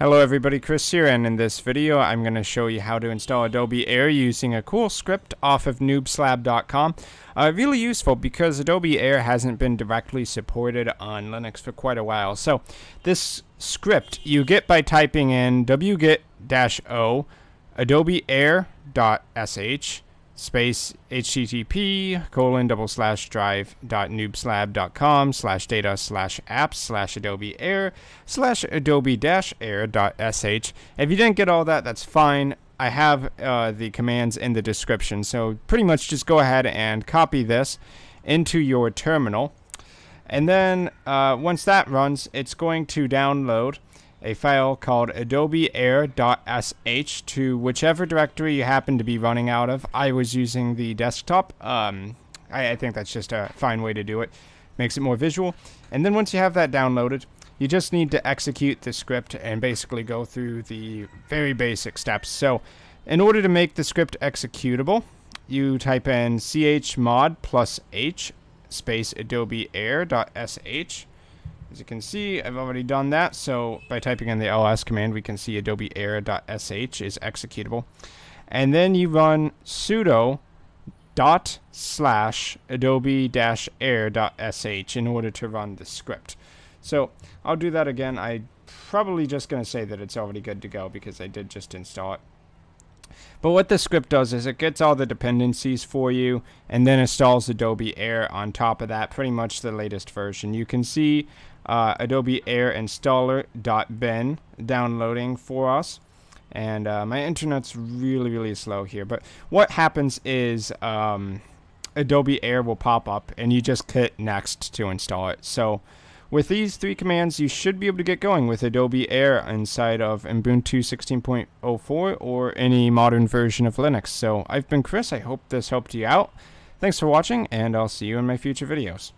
Hello everybody, Chris here, and in this video I'm going to show you how to install Adobe Air using a cool script off of noobslab.com. Uh, really useful because Adobe Air hasn't been directly supported on Linux for quite a while. So this script you get by typing in wget-o adobe air.sh space http colon double slash drive dot noobslab dot com slash data slash apps slash adobe air slash adobe dash air dot sh if you didn't get all that that's fine. I have uh, the commands in the description so pretty much just go ahead and copy this into your terminal. And then uh, once that runs it's going to download a file called adobeair.sh to whichever directory you happen to be running out of. I was using the desktop. Um, I, I, think that's just a fine way to do it. Makes it more visual. And then once you have that downloaded, you just need to execute the script and basically go through the very basic steps. So in order to make the script executable, you type in chmod plus h space adobeair.sh as you can see, I've already done that, so by typing in the ls command, we can see adobe air.sh is executable. And then you run sudo dot slash adobe dash air.sh in order to run the script. So I'll do that again. I probably just going to say that it's already good to go because I did just install it. But what the script does is it gets all the dependencies for you and then installs Adobe Air on top of that, pretty much the latest version. You can see uh, Adobe Air installer.bin downloading for us. And uh, my internet's really, really slow here. But what happens is um, Adobe Air will pop up and you just hit next to install it. So with these three commands, you should be able to get going with Adobe Air inside of Ubuntu 16.04 or any modern version of Linux. So I've been Chris. I hope this helped you out. Thanks for watching, and I'll see you in my future videos.